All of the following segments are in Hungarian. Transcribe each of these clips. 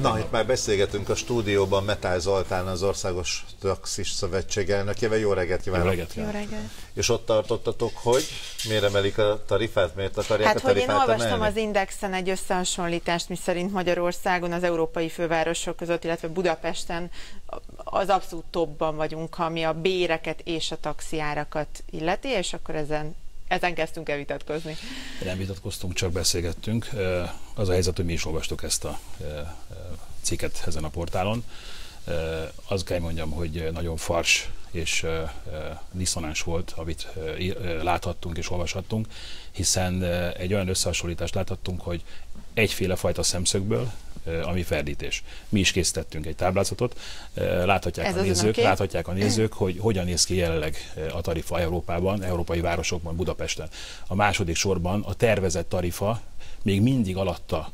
Na, itt már beszélgetünk a stúdióban Metál Zoltán, az Országos Taxis Szövetség elnökével. Jó reggelt kívánok! Jó reggelt, Jó reggelt. És ott tartottatok, hogy miért emelik a tarifát? Miért akarják Hát, a hogy én tarifát olvastam emelni? az Indexen egy összehasonlítást, mi szerint Magyarországon az európai fővárosok között, illetve Budapesten az abszolút topban vagyunk, ami a béreket és a taxiárakat illeti, és akkor ezen ezen kezdtünk el vitatkozni. Nem vitatkoztunk, csak beszélgettünk. Az a helyzet, hogy mi is olvastuk ezt a cikket ezen a portálon. Azt kell mondjam, hogy nagyon fars és diszonáns volt, amit láthattunk és olvashattunk, hiszen egy olyan összehasonlítást láthattunk, hogy egyféle fajta szemszögből, ami ferdítés. Mi is készítettünk egy táblázatot, láthatják Ez a nézők, önöké? láthatják a nézők, hogy hogyan néz ki jelenleg a tarifa Európában, európai városokban, Budapesten. A második sorban a tervezett tarifa még mindig alatta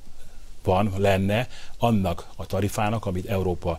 van, lenne annak a tarifának, amit Európa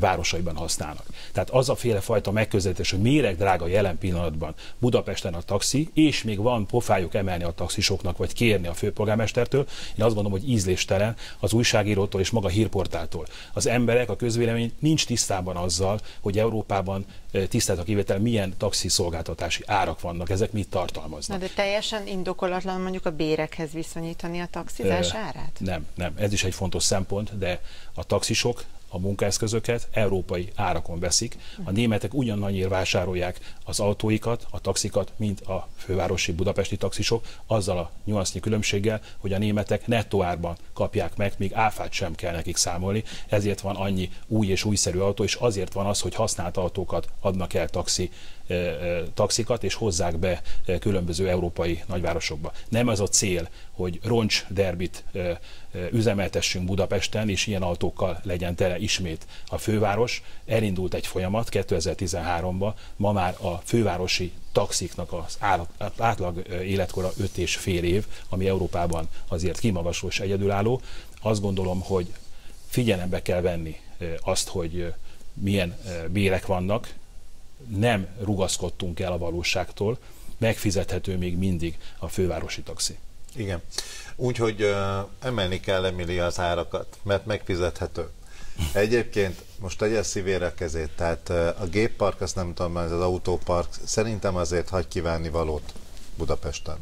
városaiban használnak. Tehát az a féle fajta megközelítés, hogy méreg drága jelen pillanatban Budapesten a taxi, és még van pofájuk emelni a taxisoknak, vagy kérni a főpolgármestertől, én azt gondolom, hogy ízléstelen az újságírótól és maga hírportáltól. Az emberek, a közvélemény nincs tisztában azzal, hogy Európában tisztelt a kivétel milyen taxi szolgáltatási árak vannak, ezek mit Na tartalmaznak. de teljesen indokolatlan mondjuk a bérekhez viszonyítani a taxizás árát? Nem, nem, ez is egy fontos szempont, de a taxisok a munkaeszközöket európai árakon veszik. A németek ugyanannyira vásárolják az autóikat, a taxikat, mint a fővárosi budapesti taxisok, azzal a nyolcnyi különbséggel, hogy a németek nettó árban kapják meg, még áfát sem kell nekik számolni, ezért van annyi új és újszerű autó, és azért van az, hogy használt autókat adnak el taxi taxikat, és hozzák be különböző európai nagyvárosokba. Nem az a cél, hogy roncs derbit üzemeltessünk Budapesten, és ilyen autókkal legyen tele ismét a főváros. Elindult egy folyamat 2013-ban, ma már a fővárosi taxiknak az átlag életkora 5 és fél év, ami Európában azért kimagasló és egyedülálló. Azt gondolom, hogy figyelembe kell venni azt, hogy milyen bérek vannak, nem rugaszkodtunk el a valóságtól, megfizethető még mindig a fővárosi taxi. Igen. Úgyhogy uh, emelni kell Emilia az árakat, mert megfizethető. Egyébként most tegye szívére kezét, tehát uh, a géppark, azt nem tudom, ez az autópark, szerintem azért hagy kívánni valót Budapesten.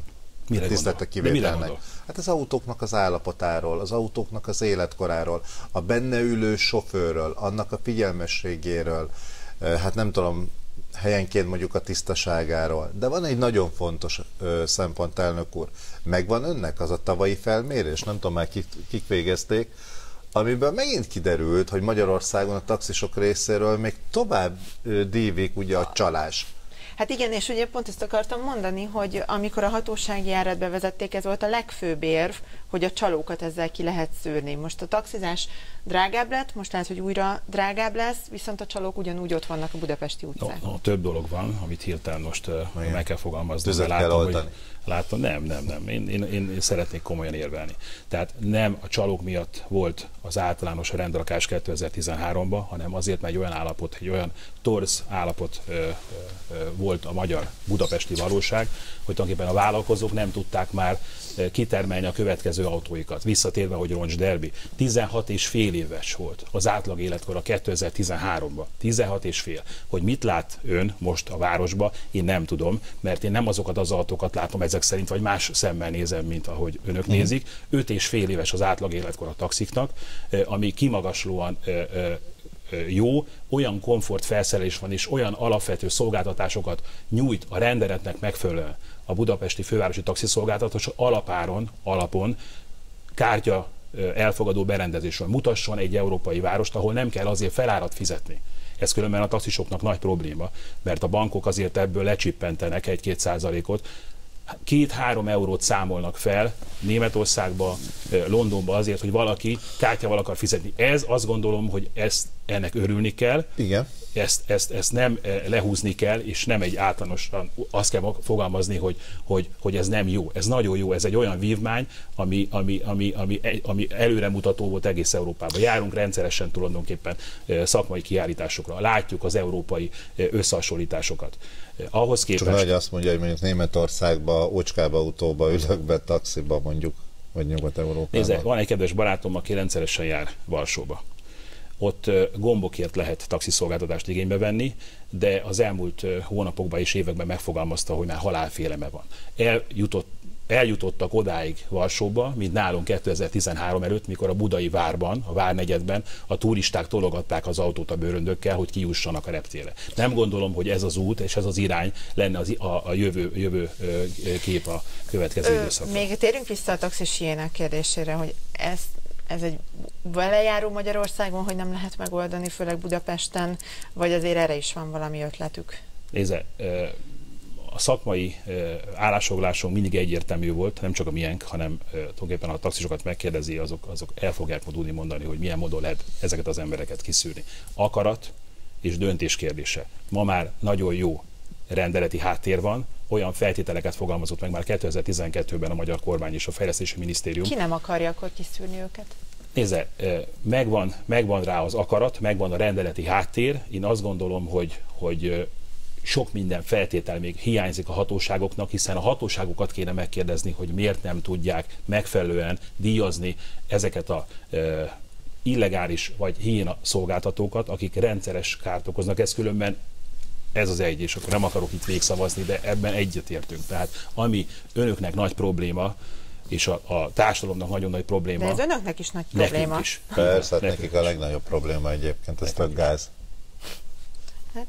Mire Tisztelt a gondol? De mire kivételnek. Hát az autóknak az állapotáról, az autóknak az életkoráról, a benne ülő sofőrről, annak a figyelmességéről, hát nem tudom, helyenként mondjuk a tisztaságáról. De van egy nagyon fontos ö, szempont, elnök úr. Megvan önnek az a tavalyi felmérés, nem tudom már kik, kik végezték, amiből megint kiderült, hogy Magyarországon a taxisok részéről még tovább ö, dívik ugye a csalás. Hát igen, és ugye pont ezt akartam mondani, hogy amikor a hatósági árat bevezették, ez volt a legfőbb érv, hogy a csalókat ezzel ki lehet szűrni. Most a taxizás drágább lett, most lehet, hogy újra drágább lesz, viszont a csalók ugyanúgy ott vannak a budapesti No, utcán. no, több dolog van, amit hirtelen most uh, meg kell fogalmazni. Tüzet kell látom, oltani. hogy, látom, nem, nem, nem. Én, én, én szeretnék komolyan érvelni. Tehát nem a csalók miatt volt az általános rendrakás 2013-ban, hanem azért, mert egy olyan állapot, egy olyan torz állapot ö, ö, ö, volt a magyar budapesti valóság, hogy tulajdonképpen a vállalkozók nem tudták már ö, kitermelni a következő autóikat. Visszatérve, hogy Roncs Derby, 16 és fél éves volt az átlag életkora 2013-ban. 16 és fél. Hogy mit lát ön most a városba, én nem tudom, mert én nem azokat az autókat látom ezek szerint, vagy más szemmel nézem, mint ahogy önök nézik. 5 és fél éves az átlag életkor a taxiknak, ö, ami kimagaslóan ö, jó, olyan komfort felszerelés van, és olyan alapvető szolgáltatásokat nyújt a rendeletnek megfelelően a budapesti fővárosi taxiszolgáltatás alapáron, alapon kártya elfogadó berendezésről. Mutasson egy európai várost, ahol nem kell azért felárat fizetni. Ez különben a taxisoknak nagy probléma, mert a bankok azért ebből lecsippentenek egy-két százalékot, két-három eurót számolnak fel Németországba, Londonba azért, hogy valaki kártyával akar fizetni. Ez azt gondolom, hogy ezt, ennek örülni kell, Igen. Ezt, ezt, ezt nem eh, lehúzni kell, és nem egy általánosan azt kell fogalmazni, hogy, hogy, hogy ez nem jó. Ez nagyon jó, ez egy olyan vívmány, ami, ami, ami, ami, egy- ami előremutató volt egész Európában. Járunk rendszeresen tulajdonképpen eh, szakmai kiállításokra, látjuk az európai eh, összehasonlításokat. Eh, Ahhoz Csak képest... nagy azt mondja, hogy mondjuk Németországba, ocskába autóba ülök be, taxiba mondjuk vagy Nyugat-Európában? Nézze, van egy kedves barátom, aki rendszeresen jár Varsóba. Ott gombokért lehet taxiszolgáltatást igénybe venni, de az elmúlt hónapokban és években megfogalmazta, hogy már halálféleme van. Eljutott eljutottak odáig Varsóba, mint nálunk 2013 előtt, mikor a budai várban, a várnegyedben a turisták tologatták az autót a bőröndökkel, hogy kijussanak a reptére. Nem gondolom, hogy ez az út és ez az irány lenne az, a, a jövő, jövő kép a következő időszakban. Még térjünk vissza a taxis kérdésére, hogy ezt ez egy velejáró Magyarországon, hogy nem lehet megoldani, főleg Budapesten, vagy azért erre is van valami ötletük? Nézze, a szakmai állásfoglalásunk mindig egyértelmű volt, nem csak a miénk, hanem tulajdonképpen a taxisokat megkérdezi, azok, azok el fogják tudni mondani, hogy milyen módon lehet ezeket az embereket kiszűrni. Akarat és döntés kérdése. Ma már nagyon jó rendeleti háttér van, olyan feltételeket fogalmazott meg már 2012-ben a magyar kormány és a fejlesztési minisztérium. Ki nem akarja akkor kiszűrni őket? Nézze, megvan, megvan rá az akarat, megvan a rendeleti háttér. Én azt gondolom, hogy, hogy sok minden feltétel még hiányzik a hatóságoknak, hiszen a hatóságokat kéne megkérdezni, hogy miért nem tudják megfelelően díjazni ezeket a illegális vagy hiéna szolgáltatókat, akik rendszeres kárt okoznak. Ez különben ez az egy, és akkor nem akarok itt végszavazni, de ebben egyetértünk. Tehát ami önöknek nagy probléma, és a, a társadalomnak nagyon nagy probléma. De ez önöknek is nagy probléma. Is. Persze, hát nekik a legnagyobb probléma egyébként, ez a gáz. Hát.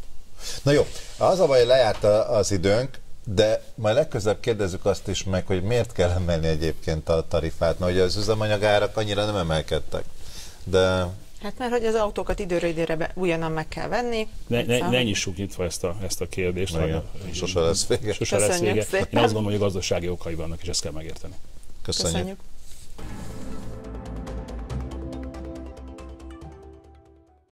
Na jó, az a baj, hogy lejárt az időnk, de majd legközelebb kérdezzük azt is meg, hogy miért kell emelni egyébként a tarifát, mert ugye az üzemanyagárak annyira nem emelkedtek. De Hát mert hogy az autókat időről időre be, újonnan meg kell venni. Ne, ne, ne nyissuk nyitva ezt a, ezt a kérdést. Igen, sose lesz vége. Sose lesz vége. Én azt gondolom, hogy a gazdasági okai vannak, és ezt kell megérteni. Köszönjük. Köszönjük.